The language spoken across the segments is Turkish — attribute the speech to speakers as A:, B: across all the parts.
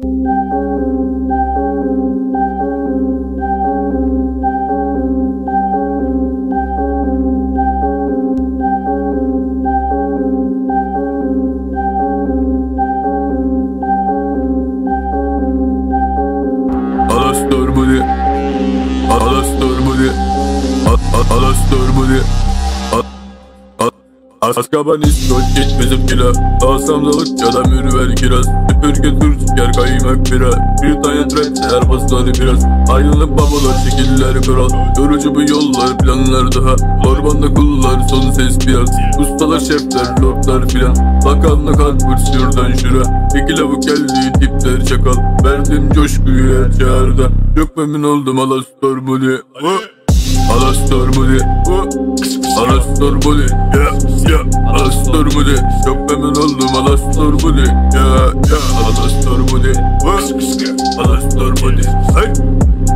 A: Alastor bunu Alastor bunu Alastor bunu Askaban istot geçmezim kila Asamdalık ya da mürver kiraz. Süpürge tur çıkar kaymak bira Bir tane trap ser basları biraz. Ayrılık babalar şekiller kral. Yorucu bu yollar planlar daha. Orbanda kullar son ses biraz. Ustalar şefler lordlar filan. Bakanlık kalkmış şuradan şura. İki lavuk geldi tipler çakal. Verdim coşkuyu her çağrıda. Çok memnun oldum Alastor Bully Alastor Bully Alastor Bully Alastor Bully Ya ya Alastor Bully Alastor Bully Hey.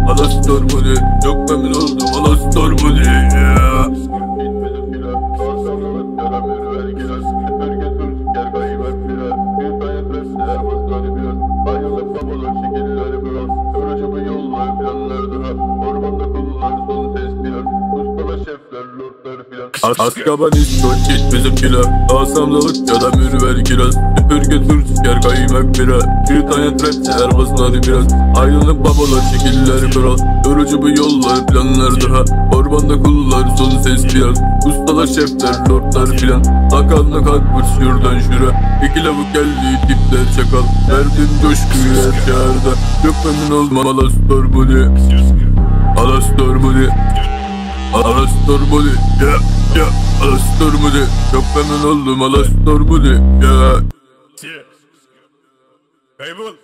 A: Alastor Bully Çok memnun oldum. Alastor Bully Askaban istot geçmezim kila Asamdalık ya da mürver kiraz Süpürge tur çıkar kaymak bira Bir tane trap ser basın biraz. Ayrılık babalar şekiller kral Yorucu bu yollar planlar daha Orbanda kullar son ses biraz Ustalar şefler lordlar filan. Bakanlık kalkmış şuradan şura İki lavuk geldi tipler çakal. Verdim coşkuyu her çağrıda Çok memnun oldum Alastor Bully Alastor Bully Alastor Bully Ya ya Alastor Bully Çok memnun oldum Alastor Bully Ya.
B: Kaybol.